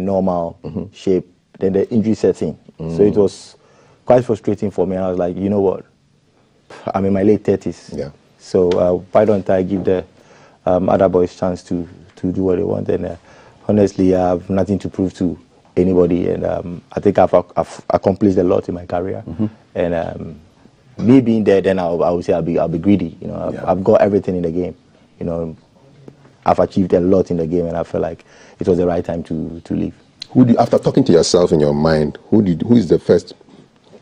normal shape. Then the injury set in. So it was quite frustrating for me. I was like, you know what? I'm in my late 30s. Yeah. So uh, why don't I give the um, other boys chance to, to do what they want? And uh, honestly, I have nothing to prove to anybody. And um, I think I've, I've accomplished a lot in my career. And um, me being there, then I'll, I would say I'll be, I'll be greedy. You know, I've, Yeah. I've got everything in the game. You know, I've achieved a lot in the game, and I felt like it was the right time to, to leave. Who do you, after talking to yourself in your mind, who did who is the first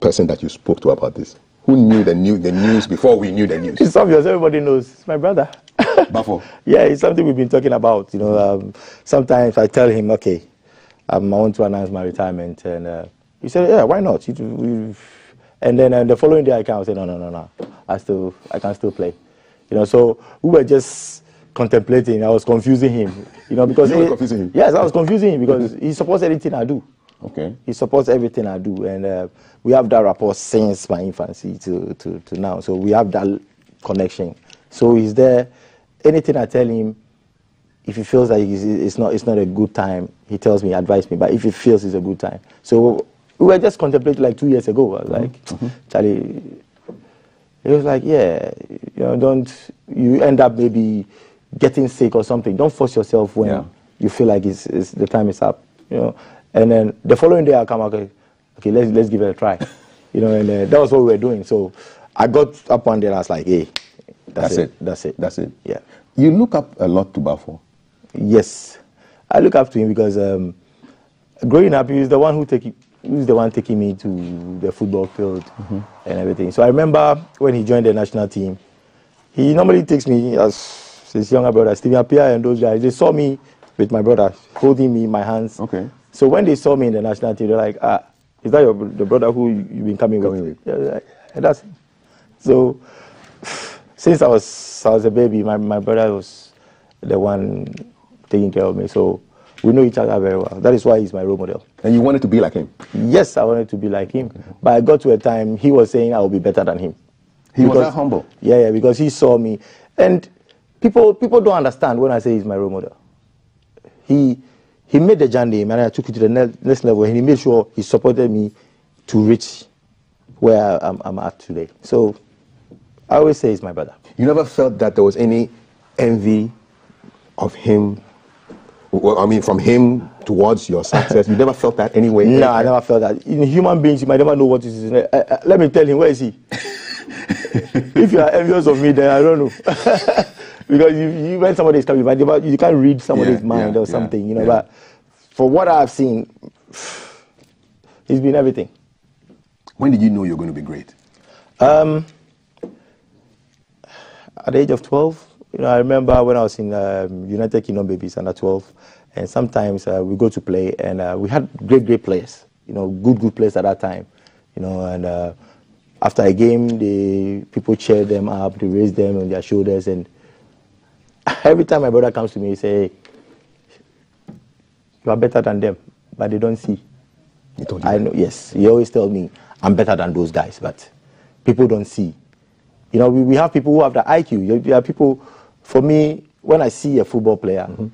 person that you spoke to about this? Who knew the new the news before we knew the news? It's obvious, everybody knows. It's my brother. Baffour. Yeah, it's something we've been talking about. You know, um, sometimes I tell him, okay, um, I want to announce my retirement, and uh, he said, yeah, why not? We, and then uh, the following day I can't say, no, no, no, no, I still, I can still play. You know, so we were just contemplating. I was confusing him. You know, because You confusing him? Yes, I was confusing him because he supports everything I do. Okay. He supports everything I do, and uh, we have that rapport since my infancy to, to, to now. So we have that connection. So he's there. Anything I tell him, if he feels like it's, it's not it's not a good time, he tells me, advise me. But if he feels it's a good time, so we were just contemplating like two years ago. I was like, mm-hmm. Charlie, he was like, yeah, you know, don't you end up maybe getting sick or something. Don't force yourself when Yeah. you feel like it's, it's the time is up, you know. And then the following day I come, okay, okay, let's let's give it a try, you know. And uh, that was what we were doing. So I got up one day and I was like, hey, that's, That's it. that's it, That's it. Yeah. You look up a lot to Baffour. Yes, I look up to him because um, growing up, he was the one who take who's the one taking me to the football field and everything. So I remember when he joined the national team, he normally takes me as his younger brother, Stephen Appiah and those guys. They saw me with my brother holding me in my hands. Okay. So when they saw me in the national team, they're like, "Ah, is that your the brother who you- you've been coming, Coming with?" Yeah, they're like, that's him." so. Since I was I was a baby, my, my brother was the one taking care of me. So we know each other very well. That is why he's my role model. And you wanted to be like him. Yes, I wanted to be like him, but I got to a time he was saying I will be better than him. He was that humble. Yeah, yeah, because he saw me, and people people don't understand when I say he's my role model. He he made the journey, and I took it to the next level, and he made sure he supported me to reach where I'm, I'm at today. So I always say he's my brother. You never felt that there was any envy of him. Well, I mean, from him towards your success. You never felt that anyway. No, I never felt that. In human beings, you might never know what is. Uh, uh, let me tell him, where is he? if you are envious of me, then I don't know. because you, you, when somebody is coming, but you- can't read somebody's Yeah, mind yeah, or something, you know. But for what I've seen, he's been everything. When did you know you were going to be great? At the age of 12, you know, I remember when I was in um, United Kingdom Babies under 12, and sometimes uh, we go to play, and uh, we had great, great players, you know, good, good players at that time, you know, and uh, after a game, the people cheer them up, they raise them on their shoulders, and every time my brother comes to me, he say, you are better than them, but they don't see. He told you. I that. know, yes. He always tell me I'm better than those guys, but people don't see. You know, we, we have people who have the IQ. There are people, for me, when I see a football player mm-hmm.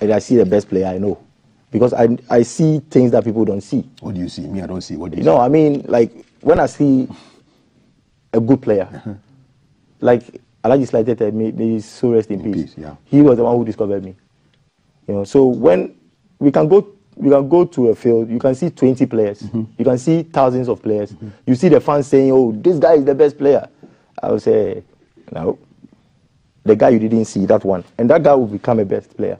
and I see the best player, I know. Because I, I see things that people don't see. What do you see? Me, I don't see. What do you, You know, I mean, like, when I see a good player, like Alhaji Sly Tetteh, may, may his soul rest in, In peace. peace, yeah. He was the one who discovered me. You know, so when we can go, we can go to a field, you can see 20 players, mm-hmm. you can see thousands of players. Mm-hmm. You see the fans saying, "Oh, this guy is the best player." I would say, no, the guy you didn't see, that one, and that guy will become a best player.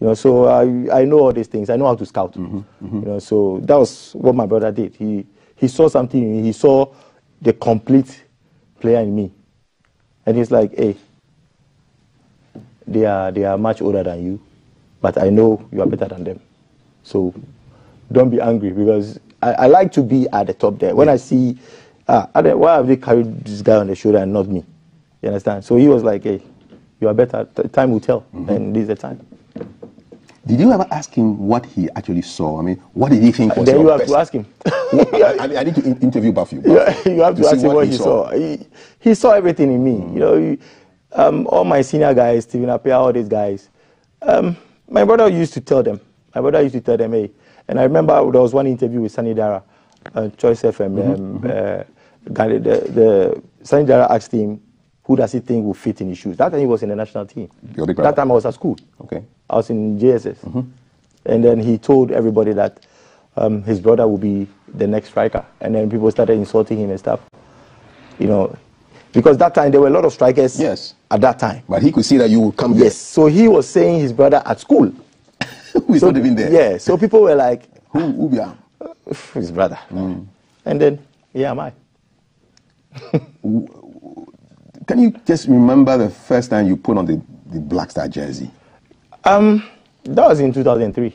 You know, so I, I know all these things. I know how to scout. Mm-hmm, you know, so that was what my brother did. He he saw something in me. He saw the complete player in me, and he's like, "Hey, they are they are much older than you, but I know you are better than them. So don't be angry because I, I like to be at the top there. When I see, ah, why have they carried this guy on the shoulder and not me? You understand? So he was like, hey, you are better. T- time will tell, and this is the time. Did you ever ask him what he actually saw? I mean, what did he think was then you have best? to ask him. I, I need to in- interview Buffy. you you have to see ask him what he saw. He, he saw everything in me. Mm. You know, um, all my senior guys, Stephen Appiah, all these guys. Um, my brother used to tell them, My brother used to tell them, hey. And I remember there was one interview with Sunny Dara, uh, Choice FM. Um, uh, Ghana- the, the Sunny Dara asked him, who does he think will fit in his shoes? That time he was in the national team. That time I was at school. Okay. I was in JSS. And then he told everybody that um, his brother would be the next striker. And then people started insulting him and stuff. You know, because that time there were a lot of strikers Yes. at that time. But he could see that you would come Yes. So he was saying his brother at school. Who is So, not even there? Yeah. So people were like, Who, who be am? his brother. And then, yeah, am I? Can you just remember the first time you put on the, the Black Star jersey? Um, that was in 2003.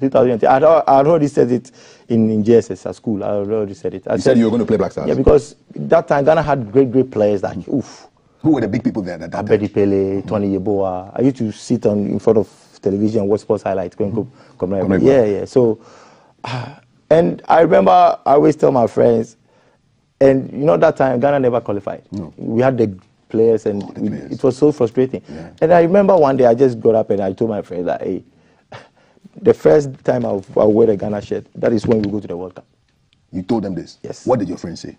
2003. I'd, I'd already said it in, in JSS at school. I already said it. I You said you were going to play Black Stars. Yeah, because that time Ghana had great, great players like, oof, Who were the big people there at that time? Abedi Pele, Tony Yeboah. I used to sit on in front of television, watch sports highlights, going mm come Come on, Yeah, yeah. So, and I remember I always tell my friends, and you know that time Ghana never qualified. No. We had the players, and oh, the we- players. it was so frustrating. Yeah. And I remember one day I just got up and I told my friends that, hey, the first time I'll, I'll wear the Ghana shirt, that is when we go to the World Cup. You told them this. Yes. What did your friends say?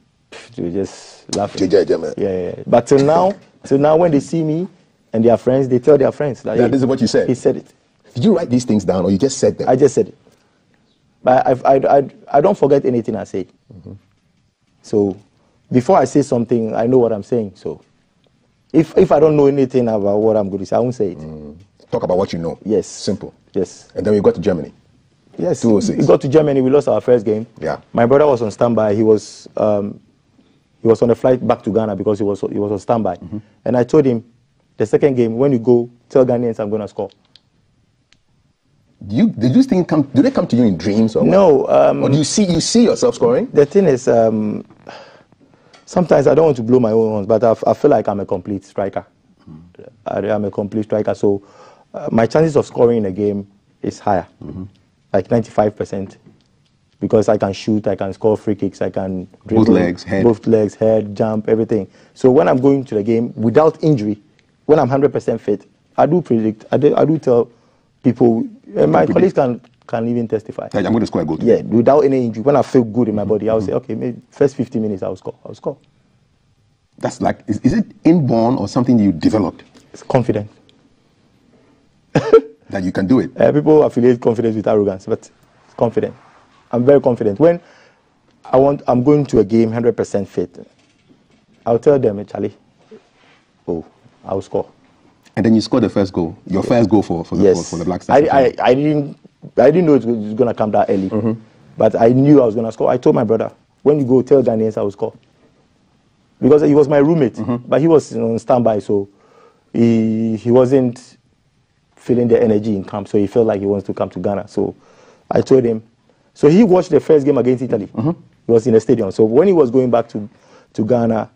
They were just laughing. Yeah, yeah, yeah. But till now, till now, when they see me and their friends, they tell their friends that Yeah, hey, this is what you said. He said it. Did you write these things down or you just said them? I just said it. But I, I, I, I don't forget anything I say. So before I say something, I know what I'm saying. So if if I don't know anything about what I'm going to say, I won't say it. Talk about what you know. Yes. Simple. Yes. And then we got to Germany. Yes. 206. We got to Germany. We lost our first game. Yeah. My brother was on standby. He was um, he was on a flight back to Ghana because he was he was on standby. Mm-hmm. And I told him, the second game when you go, tell Ghanaians I'm going to score. Do you, did these things come? Do they come to you in dreams or? No. Um, Or do you see you see yourself scoring? the thing is, um, sometimes I don't want to blow my own horns, but I, I feel like I'm a complete striker. I, am a complete striker, so uh, my chances of scoring in a game is higher, like 95%, because I can shoot, I can score free kicks, I can Both legs, head. both legs, head, jump, everything. So when I'm going to the game without injury, when I'm 100% fit, I do predict, I do, I do tell people, and my colleagues can can even testify. I'm going to score a goal. Yeah, without any injury. When I feel good in my body, I'll say, okay, maybe first 50 minutes I'll score. I'll score. That's like, is, is it inborn or something you developed It's confident. that you can do it? Uh, people affiliate confidence with arrogance, but it's confident. I'm very confident. When I want, I'm going to a game 100% fit. I'll tell them, "Hey, Charlie, oh, I'll score. And then you scored the first goal, your first goal for, for, the, yes. for, for the Black Stars. I, I, I didn't, I didn't know it was going to come that early, mm-hmm. but I knew I was going to score. I told my brother, when you go, tell Ghanaians I will score. Because he was my roommate, mm-hmm. but he was on standby, so he, he wasn't feeling the energy in camp, so he felt like he wants to come to Ghana. So I told him. So he watched the first game against Italy. Mm-hmm. He was in the stadium. So when he was going back to, to Ghana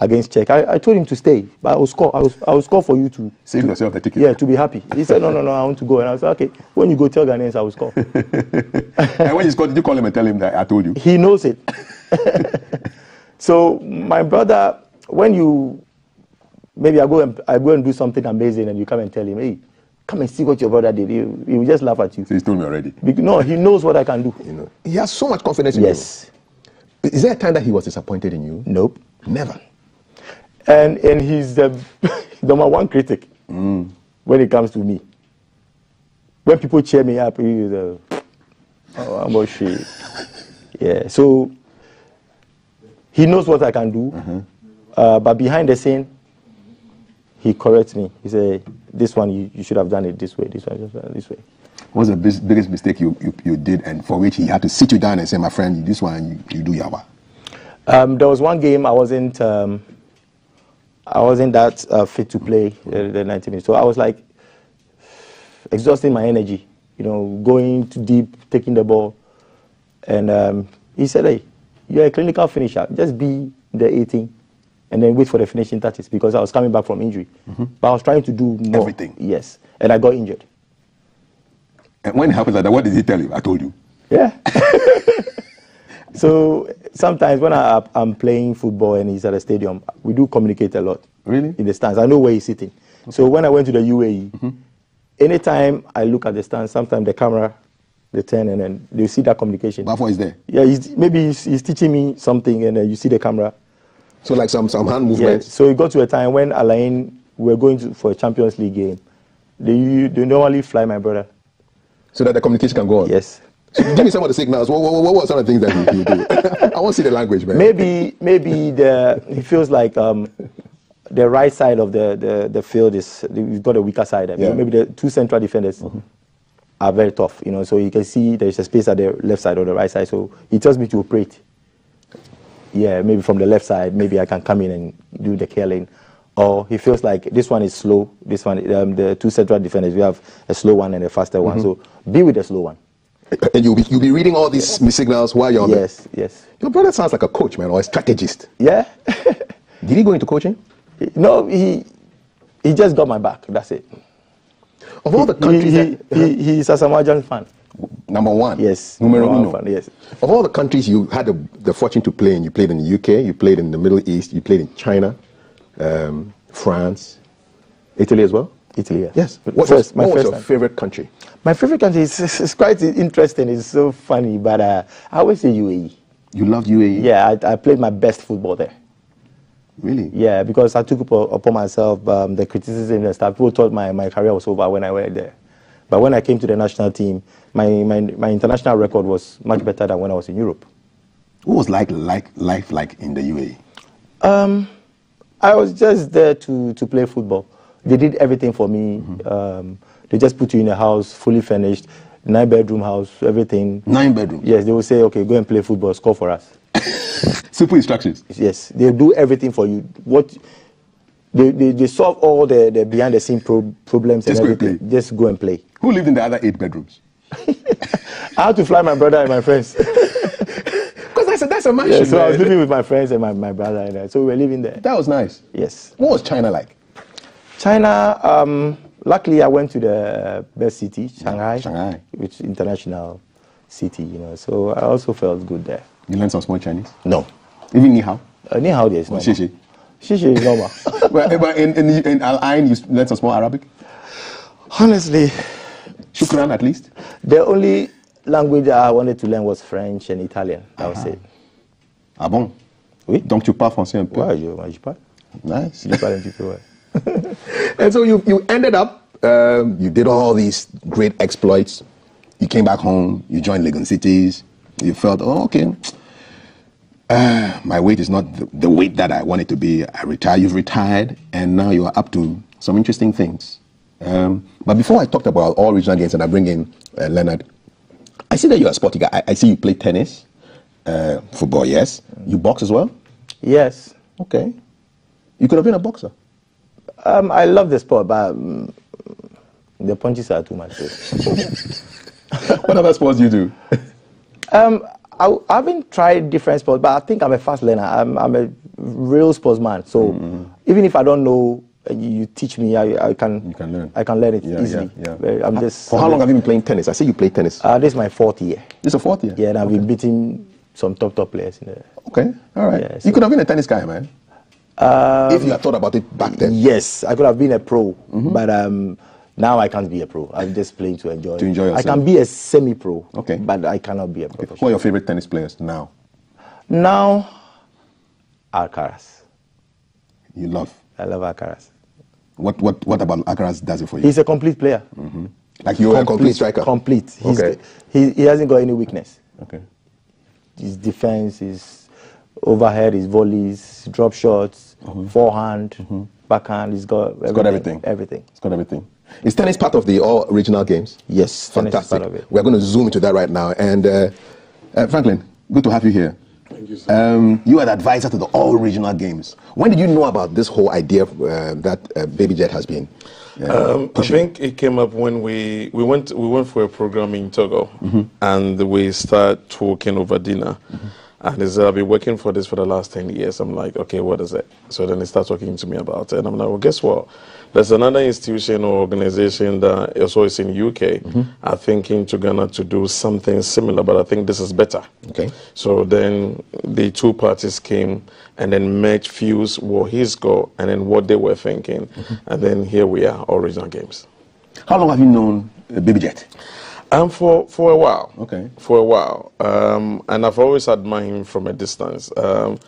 against Czech, I, I told him to stay, but I will score. I will, I will score for you to Save yourself the ticket. yeah, to be happy. He said, no, no, no, I want to go. And I said, okay, when you go, tell Ghanaians I will score. and when you scored, did you call him and tell him that I told you? he knows it. so my brother, when you, maybe I go, and, I go and do something amazing and you come and tell him, hey, come and see what your brother did. He, he will just laugh at you. So he's told me already. Bec- No, he knows what I can do. You know, he has so much confidence in Yes. you. Is there a time that he was disappointed in you? Nope. Never. And, and he's the number one critic when it comes to me. When people cheer me up, he's the, oh, I'm shit. Yeah, so he knows what I can do, uh, but behind the scene, he corrects me. He say, "This one you, you should have done it this way. This one, this one, this way." What's the bis- biggest mistake you, you, you did and for which he had to sit you down and say, my friend, this one, you, you do yawa? Um, there was one game I wasn't, um, I wasn't that uh, fit to play uh, the 90 minutes. So I was like exhausting my energy, you know, going too deep, taking the ball. And um, he said, "Hey, you're a clinical finisher. Just be the 18, and then wait for the finishing touches." Because I was coming back from injury, but I was trying to do more. Everything. Yes, and I got injured. And when it happens like that, what did he tell you? I told you. Yeah. so sometimes when I, I'm playing football and he's at the stadium, we do communicate a lot. Really? In the stands. I know where he's sitting. So when I went to the UAE, mm-hmm. anytime I look at the stands, sometimes the camera the 10, and then you see that communication. Baffour is there. Yeah, he's, maybe he's, he's teaching me something, and then you see the camera. So like some some hand Yeah. So it got to a time when Al Ain we were going to, for a Champions League game. They, they normally fly my brother. So that the communication can go on. Yes. Give me some of the signals. What, what, what, what are some of the things that you, you do? I want to see the language, man. Maybe maybe the he feels like um, the right side of the, the, the field is you've got a weaker side. Yeah. Maybe the two central defenders are very tough. You know, so you can see there's a space at the left side or the right side. So he tells me to operate. Yeah, maybe from the left side, maybe I can come in and do the killing. Or he feels like this one is slow. This one, um, the two central defenders, we have a slow one and a faster one. So be with the slow one. And you'll be, you'll be reading all these signals while you're on Yes, yes. Your brother sounds like a coach, man, or a strategist. Yeah. Did he go into coaching? no, he he just got my back. That's it. Of all the countries he, that... he, he's a Samajan fan. Number one. Yes. Numero number uno. one fan, yes. Of all the countries you had the, the fortune to play in, you played in the UK, you played in the Middle East, you played in China, um, France, Italy as well? Italy, yes. Yes. But What, first, was, my what was your time. favorite country? My favorite country is, is, is quite interesting. It's so funny, but uh, I always say UAE. You love UAE? Yeah, I, I played my best football there. Really? Yeah, because I took upon, upon myself um, the criticism and stuff. People thought my, my career was over when I went there. But when I came to the national team, my, my, my international record was much better than when I was in Europe. What was like, like life like in the UAE? Um, I was just there to, to play football. They did everything for me. Um, they just put you in a house, fully furnished, nine bedroom house, everything. Nine bedroom. Yes, they will say, okay, go and play football, score for us. Simple instructions. Yes, they do everything for you. What they, they, they solve all the, the behind the scene pro- problems Just and go and everything. play. Just go and play. Who lived in the other eight bedrooms? I had to fly my brother and my friends. Because that's a, that's a mansion. yeah, so I was living with my friends and my, my brother and I. So we were living there. That was nice. Yes. What was China like? China, um, luckily I went to the best city, Shanghai, Shanghai. which international city, you know. So I also felt good there. You learned some small Chinese? No. Even Ni Hao? Uh, ni hao there is Or normal. Shishi? Shishi is normal. well, but in, in, in Al Ain, you learned some small Arabic? Honestly, Shukran, at least? the only language I wanted to learn was French and Italian. That was it. Ah bon? Oui. Donc tu parles français un peu? Ouais, je, moi, je parle. Nice. Je parle un petit peu, ouais. And so you, you ended up, um, you did all these great exploits. You came back home, you joined Legon Cities. You felt, oh, okay, uh, my weight is not the, the weight that I want it to be. I retire, you've retired, and now you are up to some interesting things. Um, but before I talked about all regional games, and I bring in uh, Leonard, I see that you're a sporty guy. I, I see you play tennis, uh, football, yes. You box as well? Yes. Okay. You could have been a boxer. Um, I love the sport, but um, the punches are too much. so. what other sports do you do? Um, I, I haven't tried different sports, but I think I'm a fast learner. I'm, I'm a real sportsman. So Mm-hmm. even if I don't know, uh, you, you teach me, I, I can. You can learn. I can learn it Yeah, easily. yeah, yeah. I'm just. For how long have you been playing tennis? I see you play tennis. Uh, this is my fourth year. this is a fourth year. Yeah, and I've been beating some top top players in there. Okay. All right. Yeah, you could have been a tennis guy, man. If you had thought about it back then. Yes, I could have been a pro, Mm-hmm. but um, now I can't be a pro. I'm just playing to enjoy. To enjoy I can be a semi-pro. Okay. But I cannot be a Who professional. are your favorite tennis players now? Now, Alcaraz. You love. I love Alcaraz. What what what about Alcaraz does it for you? He's a complete player. like you're a complete striker. Complete. He's, Okay. he, he hasn't got any weakness. Okay. His defense, his overhead, his volleys, drop shots, forehand, backhand. He's got everything. He's got everything. Everything. It's got everything. Is tennis part of the all regional games? Yes, Fantastic. part of it. We're going to zoom into that right now. And uh, uh, Franklin, good to have you here. Thank you, sir. Um, you are the advisor to the all regional games. When did you know about this whole idea uh, that uh, Baby Jet has been? uh, Um, I think it came up when we, we went we went for a program in Togo, and we start talking over dinner. And he said, I've been working for this for the last 10 years. I'm like, okay, what is it? So then he starts talking to me about it. And I'm like, well, guess what? There's another institution or organization that also is in UK are thinking to Ghana to do something similar, but I think this is better. Okay. So then the two parties came and then merged, fused what he's got and then what they were thinking. And then here we are, Original Games. How long have you known uh, Baby Jet? Um, for for a while. Okay. For a while, um, and I've always admired him from a distance. Um,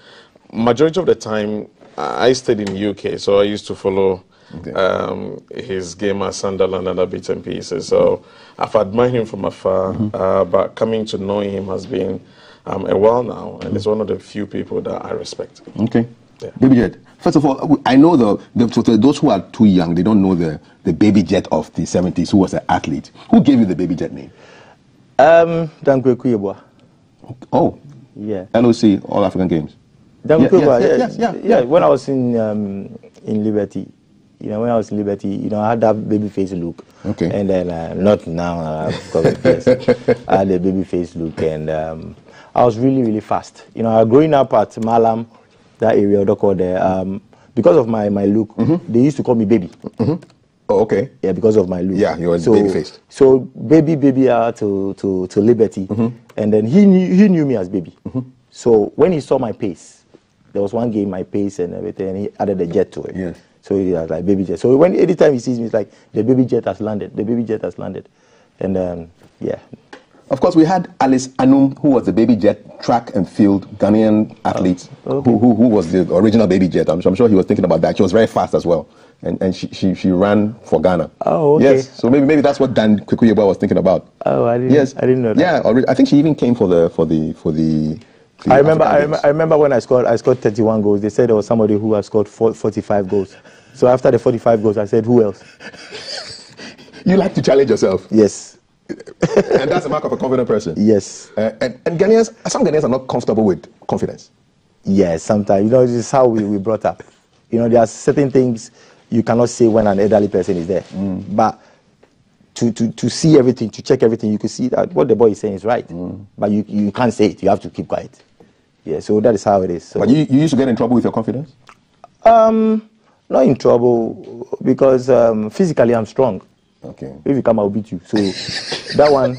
majority of the time, I stayed in the UK, so I used to follow Okay. um, his game at Sunderland and other bits and pieces. So I've admired him from afar, uh, but coming to know him has been um, a while now, and he's one of the few people that I respect. Okay. Yeah. Baby Jet. First of all, I know the, the those who are too young, they don't know the, the Baby Jet of the 70s who was an athlete. Who gave you the Baby Jet name? Um, Dan Kwaku Yeboah. Oh, Yeah. LOC, All African Games. Dankwe Yeah, Kuyebwa, yes, yeah, yes, yeah, yeah, yeah. When I was in um, in Liberty, you know, when I was in Liberty, you know, I had that baby face look. Okay. And then uh, not now uh, this. I had a baby face look, and um, I was really really fast. You know, growing up at Malam, that area, Odorkor there, um, because of my my look, Mm-hmm. they used to call me baby. Oh, okay. Yeah, because of my look. Yeah, you were so, baby-faced. So baby, baby out to, to, to Liberty, Mm-hmm. and then he knew, he knew me as baby. So when he saw my pace, there was one game my pace and everything, and he added a jet to it. Yes. So he was like baby jet. So when anytime he sees me, it's like the baby jet has landed. The baby jet has landed, and um, yeah. Of course, we had Alice Annum, who was the Baby Jet track and field Ghanaian athlete, Oh, who, who, who was the original Baby Jet. I'm, I'm sure he was thinking about that. She was very fast as well. And, and she, she, she ran for Ghana. Oh, okay. Yes, so maybe, maybe that's what Dan Kwaku Yeboah was thinking about. Oh, I didn't- Yes, I didn't know that. Yeah, I think she even came for the for the for the. the I remember, I, rem- I remember when I scored, I scored 31 goals. They said there was somebody who had scored four- 45 goals. So after the 45 goals, I said, who else? You like to challenge yourself, Yes, and that's a mark of a confident person. yes. Uh, and, and Ghanaians, some Ghanaians are not comfortable with confidence. Yes, sometimes. You know, this is how we, we brought up. You know, there are certain things you cannot say when an elderly person is there. But to, to, to see everything, to check everything, you could see that what the boy is saying is right. But you, you can't say it. You have to keep quiet. Yeah, so that is how it is. So, But you, you used to get in trouble with your confidence. um, not in trouble because um, physically I'm strong. Okay. If you come, I'll beat you. So that one,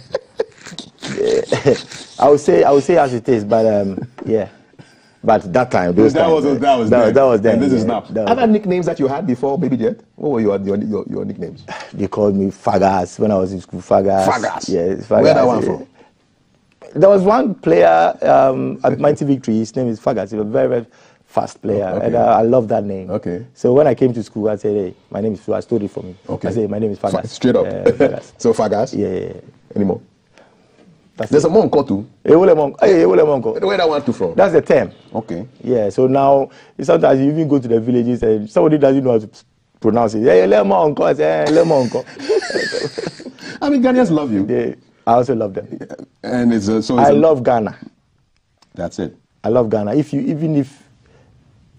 I would say, I would say as it is. But um, yeah, but that time, those that times, was that was that, that was then. And this is yeah, now. was Other nicknames that you had before Baby Jet? What were your your, your, your nicknames? They called me Fagas when I was in school. Fagas. Fagas? Yeah, Fagas. Where that one from? There was one player um, at Mighty Victory. His name is Fagas. He's a very, very fast player, Okay. and I, I love that name. Okay. So when I came to school, I said, "Hey, my name is." I stole it from him. Okay. I said, "My name is Fagas." Fa- Straight up. Uh, Fagas. so Fagas. Yeah, yeah, yeah. Anymore? That's There's it. a Monko too. Ewole Monko. Hey, Ewole Monko. Where that one to from? That's the term. okay. Yeah. So now sometimes you even go to the villages and somebody doesn't know how to pronounce it. Hey, Lemon Monko. I say, Monko. I mean, Ghanaians love you, They, I also love them. and it's uh, so. It's I a- love Ghana. That's it. I love Ghana. If you even if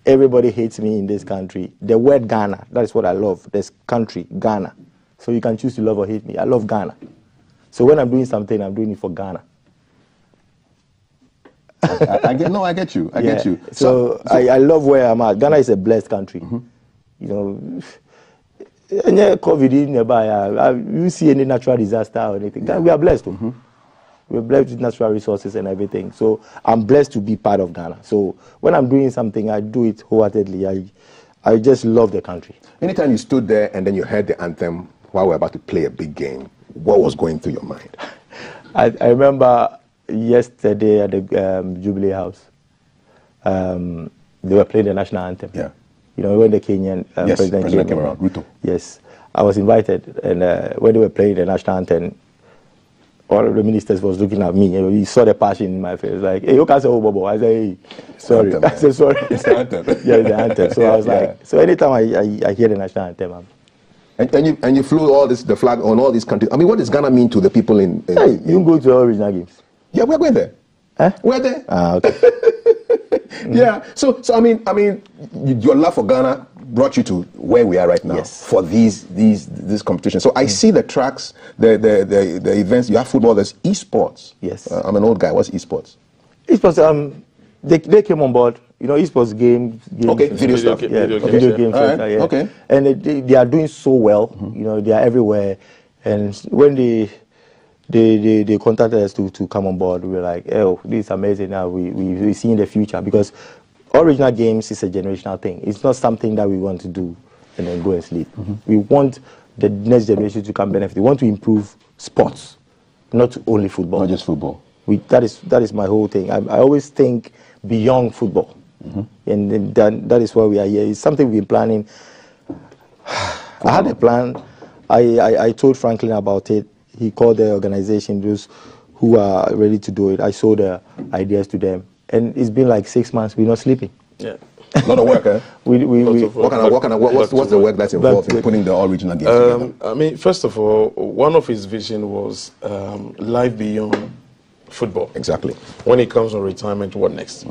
everybody hates me in this country, the word Ghana, that is what I love. This country, Ghana. So you can choose to love or hate me. I love Ghana. So when I'm doing something, I'm doing it for Ghana. I, I get no. I get you. I get you. So, I, I love where I'm at. Ghana is a blessed country. Mm-hmm. You know, any COVID nearby, uh, you see any natural disaster or anything. We are blessed. Mm-hmm. Too. We're blessed with natural resources and everything. So I'm blessed to be part of Ghana. So when I'm doing something, I do it wholeheartedly. I, I just love the country. Anytime you stood there and then you heard the anthem while we're about to play a big game, what was going through your mind? I, I remember yesterday at the um, Jubilee House, um, they were playing the national anthem. Yeah. You know, when the Kenyan um, Yes, president, President came around, Ruto. Yes. I was invited, and uh, when they were playing the national anthem, all of the ministers was looking at me. and He saw the passion in my face. Like, hey, you can't say, oh, Bobo. I said, hey, sorry. anthem, I said, sorry. It's the anthem. yeah, it's the anthem. So I was Yeah. like, so anytime I, I, I hear the national anthem, I'm, And, and you and you flew all this the flag on all these countries. I mean, what does Ghana mean to the people in? in hey, you can go to all regional games. yeah, we're going there. Huh? We're there. Ah, okay. Yeah. So so I mean I mean your love for Ghana brought you to where we are right now Yes. for these these this competition. So I see the tracks, the, the the the events. You have football. There's esports. Yes. Uh, I'm an old guy. What's esports? Esports, um, they, they came on board. You know, esports games. games Okay, video stuff. ga- Yeah, video video, games, yeah. games. All right, center, yeah. okay. And they- they, they are doing so well. You know, they are everywhere. And when they they they, they contacted us to, to come on board, we were like, oh, this is amazing. Now we we we see in the future because original games is a generational thing. It's not something that we want to do and then go and sleep. Mm-hmm. We want the next generation to come benefit. We want to improve sports. not only football. Not just football. We, that is that is my whole thing. I, I always think beyond football, mm-hmm. and then that, that is why we are here. It's something we've been planning. I had a plan. I, I, I told Franklin about it. He called the organization, those who are ready to do it. I showed the ideas to them, and it's been like six months. We're not sleeping. Yeah. A lot of work, eh? We, we, we, of What kind of, what kind of, what, what's, what's the work that's involved in putting the all regional games Um, together? I mean, first of all, one of his vision was um, life beyond football. Exactly. When it comes on retirement, what next?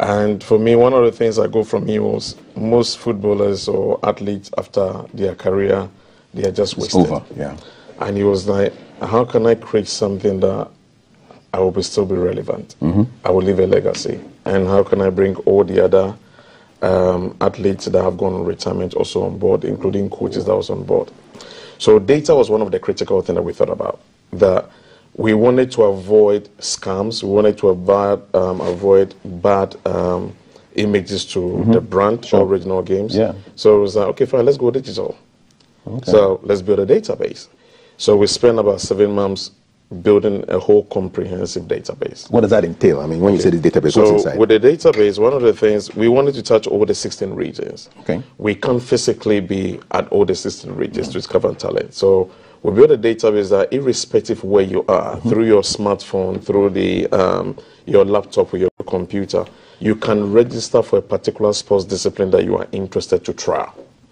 And for me, one of the things I go from him was most footballers or athletes after their career, they are just It's wasted. over, yeah. And he was like, how can I create something that I will be still be relevant? I will leave a legacy. And how can I bring all the other um, athletes that have gone on retirement also on board, including coaches that was on board? So data was one of the critical things that we thought about. That we wanted to avoid scams. We wanted to avoid, um, avoid bad um, images to the brand or original games. Yeah. So it was like, okay, fine, let's go digital. Okay. So let's build a database. So we spent about seven months building a whole comprehensive database. What does that entail? I mean, when you say the database, So what's inside? with the database, one of the things we wanted to touch all the 16 regions. Okay. We can't physically be at all the 16 regions to discover talent. So we built a database that, irrespective where you are, Mm-hmm. through your smartphone, through the um, your laptop or your computer, you can register for a particular sports discipline that you are interested to try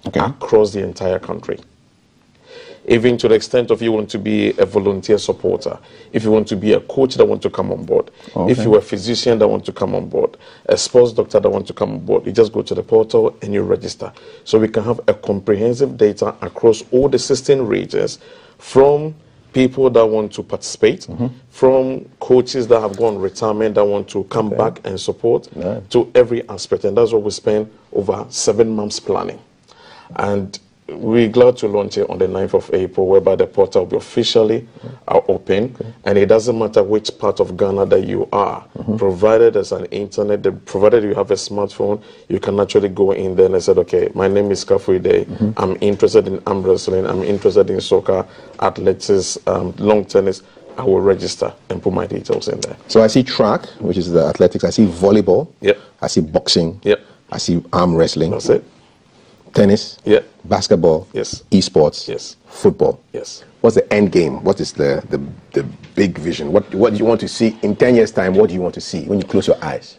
Okay. across the entire country even to the extent of you want to be a volunteer supporter, if you want to be a coach that want to come on board, Okay. if you're a physician that want to come on board, a sports doctor that want to come on board, you just go to the portal and you register. So we can have a comprehensive data across all the 16 regions from people that want to participate, Mm-hmm. from coaches that have gone retirement that want to come back and support, to every aspect. And that's what we spend over seven months planning. And we're glad to launch it on the 9th of April, whereby the portal will be officially uh, open. And it doesn't matter which part of Ghana that you are, provided there's an internet, the- provided you have a smartphone, you can actually go in there and say, okay, my name is Kafuide. I'm interested in arm wrestling. I'm interested in soccer, athletics, um, long tennis. I will register and put my details in there. So I see track, which is the athletics. I see volleyball. Yep. I see boxing. Yep. I see arm wrestling. That's it. Tennis. Yeah. Basketball. Yes. Esports. Yes. Football. Yes. What's the end game? What is the, the, the big vision? What, what do you want to see in 10 years' time? What do you want to see when you close your eyes?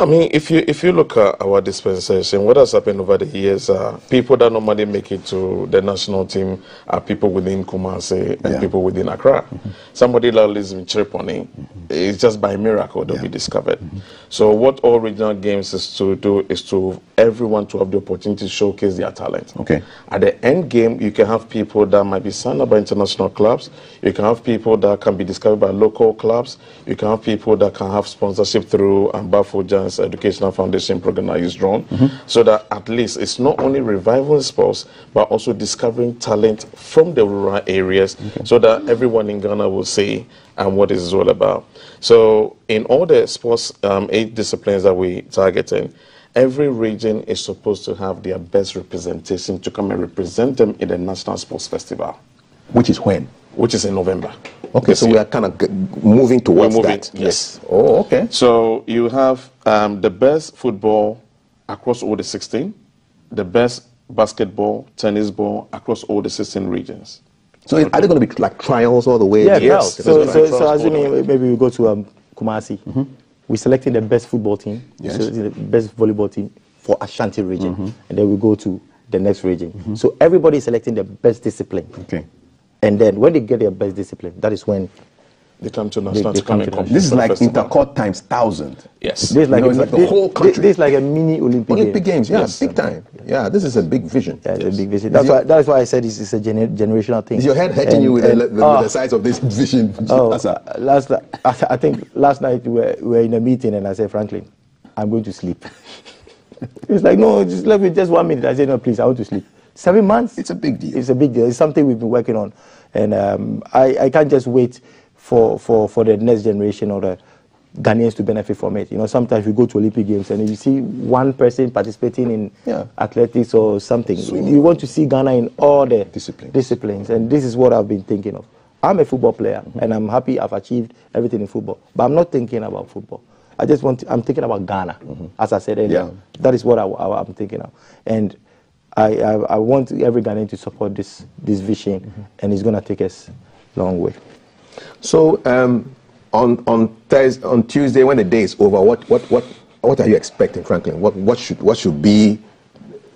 I mean, if you if you look at our dispensation, what has happened over the years, uh, people that normally make it to the national team are people within Kumasi and Yeah. people within Accra. Somebody that lives in Chereponi, it's just by miracle they'll be Yeah. discovered. So what all regional games is to do is to everyone to have the opportunity to showcase their talent. Okay. At the end game, you can have people that might be signed up by international clubs. You can have people that can be discovered by local clubs. You can have people that can have sponsorship through um, Educational Foundation program that is drawn. So that at least it's not only reviving sports, but also discovering talent from the rural areas so that everyone in Ghana will see um, what this is all about. So in all the sports, um, eight disciplines that we targeting, every region is supposed to have their best representation to come and represent them in the National Sports Festival, Which is when? which is in November. Okay, so we are kind of g- moving towards moving, that. yes. Oh, okay. So you have um, the best football across all the 16, the best basketball, tennis ball across all the 16 regions. So are they going to be like trials all the way? Yeah, Yes, trials. So, so, right. so Trials all the assuming maybe we go to um, Kumasi, we're selecting the best football team, we're Yes. selecting the best volleyball team for Ashanti region, and then we go to the next region. So everybody is selecting the best discipline. Okay. And then when they get their best discipline, that is when They come to national they to come come to compete This is like festival. intercourt times thousand. Yes. this is like, You know, a, it's like the this- whole country. This is like a mini Olympic, Olympic game. Games, yeah, Yes. big time. Yeah, this is a big vision. Yeah, it's a big visit. That's your- why. That's why I said it's, it's a gener- generational thing. Is your head hurting And- you with, the, and- the, with oh, the size of this vision? Oh, That's last I, I think last night we were, we were in a meeting and I said, Franklin, I'm going to sleep. He's like, no, just let me just one minute. I said, no, please, I want to sleep. Seven months. It's a big deal. It's a big deal. It's something we've been working on, and um, I, I can't just wait for, for, for the next generation or the Ghanaians to benefit from it. You know, sometimes we go to Olympic Games and you see one person participating in Yeah. athletics or something. You want to see Ghana in all the Disciplines. disciplines, and this is what I've been thinking of. I'm a football player, and I'm happy I've achieved everything in football. But I'm not thinking about football. I just want. To, I'm thinking about Ghana, as I said earlier. Yeah. That is what I, am thinking of, and I, I, I want every Ghanaian to support this this vision, and it's going to take us a long way. So um, on on Thursday, on Tuesday, when the day is over, what what what what are you expecting, Franklin? What what should what should be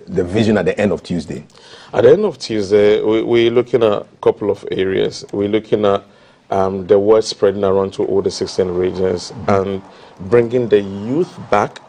the vision at the end of Tuesday? At the end of Tuesday, we, we're looking at a couple of areas. We're looking at um, the word spreading around to all the 16 regions and bringing the youth back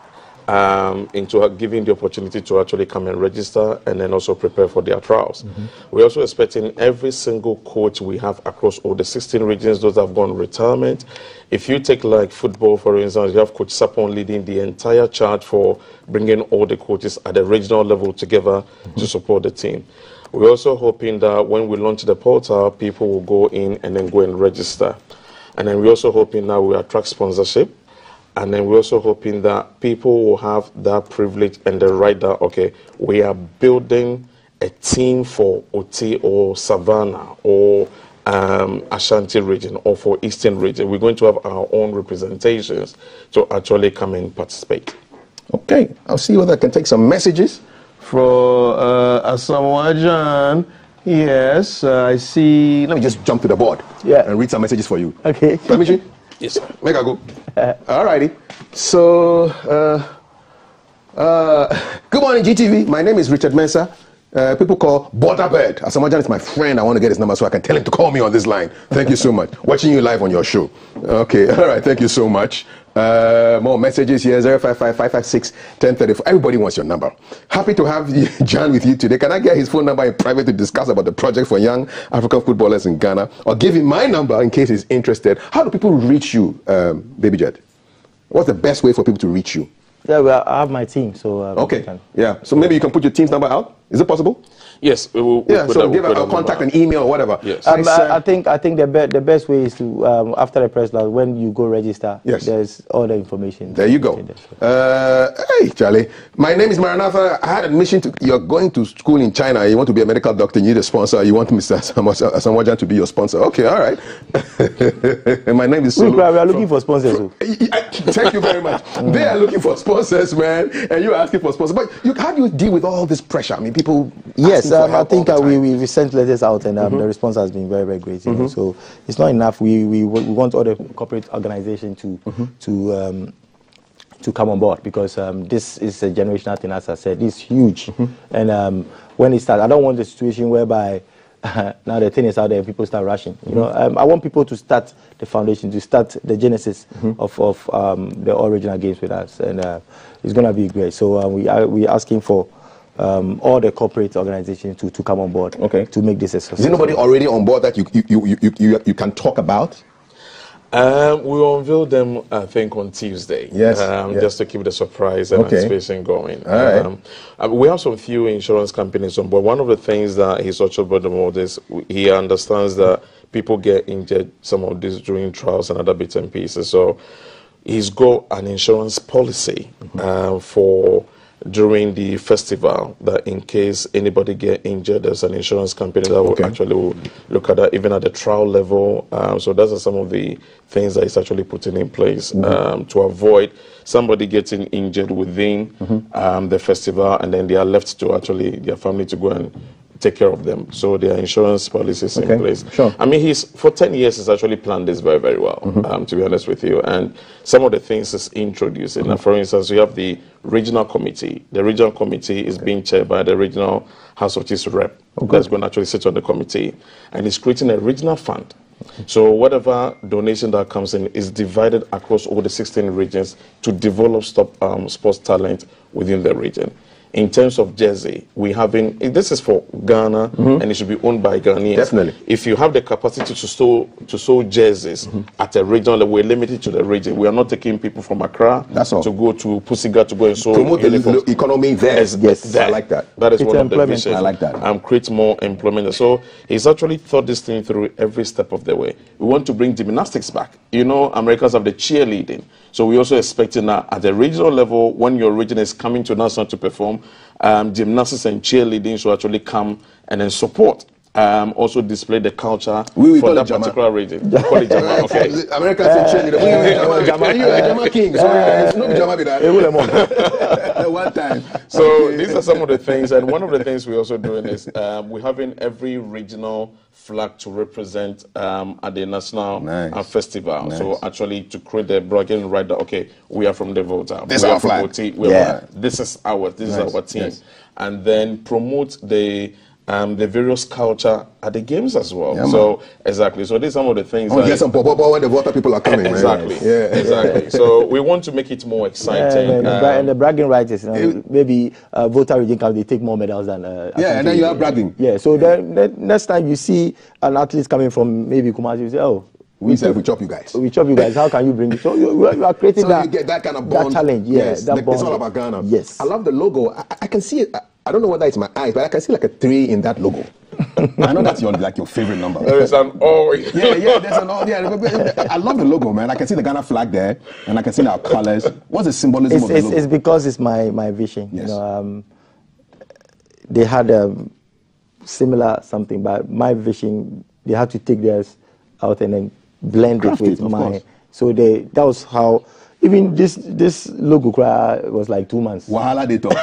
um, into giving the opportunity to actually come and register and then also prepare for their trials. We're also expecting every single coach we have across all the 16 regions, those that have gone retirement. If you take like football, for instance, you have Coach Sapon leading the entire charge for bringing all the coaches at the regional level together to support the team. We're also hoping that when we launch the portal, people will go in and then go and register. And then we're also hoping that we attract sponsorship. And then we're also hoping that people will have that privilege and the right that, okay, we are building a team for Oti or Savannah or um, Ashanti region or for Eastern region. We're going to have our own representations to actually come and participate. Okay, I'll see whether I can take some messages for uh, Asamoah Gyan. Yes, uh, I see. Let me just jump to the board Yeah. and read some messages for you. Okay. Permission? Yes, sir. Make I go. Alrighty. So, uh, uh, good morning, GTV. My name is Richard Mensah. Uh, people call Butterbird. Asamoah Gyan is my friend. I want to get his number so I can tell him to call me on this line. Thank you so much. Watching you live on your show. Okay, all right. Thank you so much. Uh, more messages here 055 556 1034. Everybody wants your number. Happy to have John with you today. Can I get his phone number in private to discuss about the project for young African footballers in Ghana? Or give him my number in case he's interested. How do people reach you, um, Baby Jet? What's the best way for people to reach you? Yeah, well, I have my team, so um, Okay. Yeah. So maybe you can put your team's number out. Is it possible? Yes, we will. we'll Yeah. put So that- we'll give put a, a contact, number an email, or whatever. Yes. Um, I, I think I think the be- the best way is to um, after the press launch when you go register. Yes. There's all the information. There you go. Uh, hey, Charlie. My name is Maranatha. I had admission to. You're going to school in China. You want to be a medical doctor. You need a sponsor. You want Mr. Asamoah to be your sponsor. Okay, all right. My name is We, Sulu. we are looking for sponsors. oh. Thank you very much. They are looking for sponsors, man, and you're asking for sponsors. But you, how do you deal with all this pressure? I mean, people. Yes, asking for um, I think uh, we, we we sent letters out and um, Mm-hmm. the response has been very very great. You know? So it's not enough. We, we we want all the corporate organization to Mm-hmm. to um, to come on board because um, this is a generational thing. As I said, it's huge, Mm-hmm. and um, when it starts, I don't want the situation whereby. now the thing is out there, and people start rushing. You know, um, I want people to start the foundation, to start the genesis Mm-hmm. of, of um, the original games with us, and uh, it's gonna be great. So uh, we are we asking for um, all the corporate organizations to, to come on board Okay. to make this a success. Is anybody already on board that you you, you, you, you, you can talk about? Um, we will unveil them, I think, on Tuesday. Yes, Um, yes. Just to keep the surprise and Okay. anticipation going. All right. Um, uh, we have some few insurance companies on board. One of the things that he's also about the most is he understands that people get injured, some of these during trials and other bits and pieces. So he's got an insurance policy Mm-hmm. uh, for during the festival that in case anybody get injured, there's an insurance company that will Okay. actually will look at that even at the trial level. Um, so those are some of the things that he's actually putting in place Mm-hmm. um, to avoid somebody getting injured within Mm-hmm. um, the festival and then they are left to actually their family to go and take care of them. So there are insurance policies Okay, in place. sure. I mean, he's for 10 years, he's actually planned this very, very well, Mm-hmm. um, to be honest with you. And some of the things he's introducing. Now, for instance, we have the regional committee. The regional committee is being chaired by the regional House of Chiefs rep that's going to actually sit on the committee. And he's creating a regional fund. So whatever donation that comes in is divided across all the 16 regions to develop stop, um, sports talent within the region. In terms of jersey, we having this is for Ghana mm-hmm. and it should be owned by Ghanaians. Definitely. If you have the capacity to sew to sew jerseys mm-hmm. at a regional level, we're limited to the region. We are not taking people from Accra That's all. to go to Pussigat to go and sew Promote the economy there. Yes, Yes, I like that. That is It's one of the employment. visions. I like that. And create more employment. So he's actually thought this thing through every step of the way. We want to bring gymnastics back. You know, Americans have the cheerleading. So we're also expecting that at the regional level, when your region is coming to national to perform, um, gymnastics and cheerleading should actually come and then support um, also display the culture We- we for that particular region. We call it Jama, okay. Americans say cheerleader. We Jama. You are Jama king. So uh, it's not Jama be that. One time. So these are some of the things, and one of the things we're also doing is um, we're having every regional flag to represent um, at the national Nice. uh, festival. So actually to create the bragging right that okay, we are from the Volta. This we our flag. Yeah. from- this is ours. This Nice, is our team, yes. and then promote the. Um, the various culture at the games as well. Yeah, so exactly. So these are some of the things. I want to that- get some pop when the water people are coming. man. exactly. Yeah. Exactly. so we want to make it more Yeah, exciting. and, the, bra- um, and the bragging rights is you know, It- maybe uh, Volta region cup they take more medals than uh, Yeah, and then you have bragging. Yeah, so then, then next time you see an athlete coming from maybe Kumasi, you say, oh, We said we chop you guys. we chop you guys. How can you bring it? So you, you are- you are creating So that, you get that kind of that bond. challenge. Yeah, yes. that the- bond. It's all about Ghana. Yes. I love the logo. I, I can see it. I, I don't know whether it's my eyes, but I can see like a three in that logo. I know that's your like your favorite number. there is an oh yeah, yeah, there's an oh, yeah. I love the logo, man. I can see the Ghana flag there, and I can see our colors. What's the symbolism it's, of the it's, logo? it's because it's my, my vision. Yes. You know, um, they had a similar something, but my vision, they had to take theirs out and then blend Craft it with it, of mine. course. So they, that was how, even this this logo cry was like two months. Wahala they talk.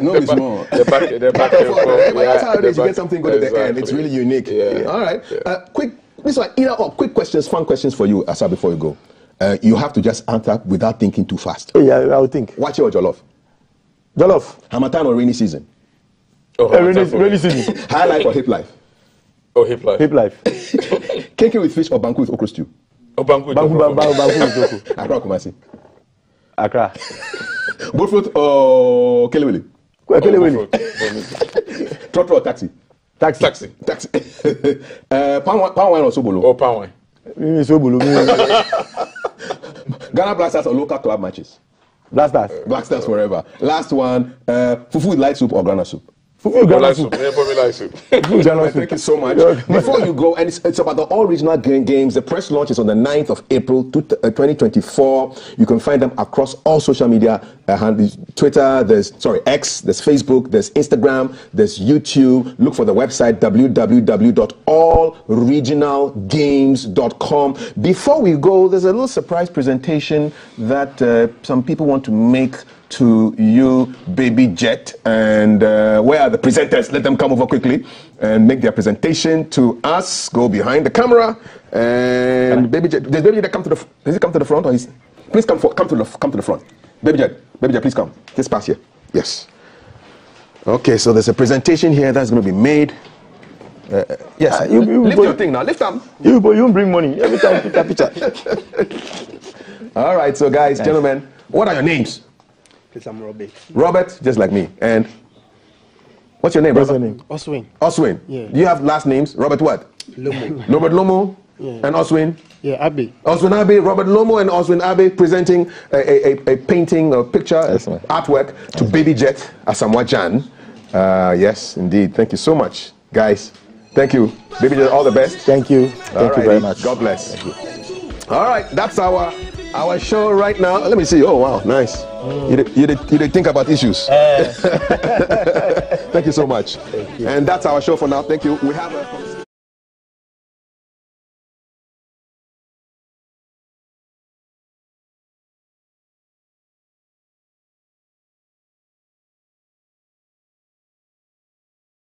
no, it's more. the back, the back, Back and forth? But yeah, that's how it the. You get something good at the end. It's really unique. Yeah. All right. Uh, quick. This one, either or quick questions, fun questions for you, Asa, before you go. Uh, you have to just answer without thinking too fast. Yeah, I would think. Watch your jollof. Jollof. Harmattan or rainy season? Oh, Uh, rainy, time for me. rainy season. High life or hip life? Oh, hip life. Hip life. Kenkey with fish or banku with okra stew? Oh, Banku. Bangu, bangu, bangu, bangu, Joko. Accra Kumasi? Accra. Boatfloat or Kelewele? Kwekele Trotro or taxi? Taxi. Taxi. Taxi. uh, palm, wine, or Sobolo? Oh, palm wine. Mimi Sobolo, Ghana Black Stars or local club matches? Blasters. Black Stars forever. Last one, uh, fufu with light soup or grana soup? Fufu Ghana soup. soup. Yeah, probably like soup. Fufu Ghana soup. Thank you so much. Before you go, and it's, it's about the All Regional Games. The press launch is on the 9th of April, uh, 2024. You can find them across all social media uh, handles Twitter, there's, sorry, X, there's Facebook, there's Instagram, there's YouTube. Look for the website www.allregionalgames.com. Before we go, there's a little surprise presentation that uh, some people want to make to you, Baby Jet. And uh, where are the presenters? Let them come over quickly and make their presentation to us. Go behind the camera. And Baby Jet, does Baby Jet come to the? Does he come to the front or is? Please come for, come to the come to the front. Baby Jet, Baby Jet, please come. Just pass here. Yes. Okay, so there's a presentation here that's going to be made. Uh, uh, yes, Ah, you- you- lift you- your thing now. Lift them. You, but you bring money every time picture, picture. All right, so guys, gentlemen, what are your names? Please, I'm Robert. Robert, just like me. And what's your name, What's brother? your name? Oswin. Oswin. Yeah. Do you have last names? Robert what? Lomo. Robert Lomo Yeah. and Oswin. yeah, Abbey. Oswin Abe, Robert Lomo and Oswin Abe presenting a, a, a, a painting or picture, Yes, artwork to Baby Jet Asamoah Gyan. Uh, yes, indeed. Thank you so much, guys. Thank you. Baby Jet, all the best. Thank you. Thank you very much. God bless. All right, that's our our show right now. Let me see. Oh wow, nice. You, did, you, did, you did think about issues. Eh. Thank you so much. And that's our show for now. Thank you. We have a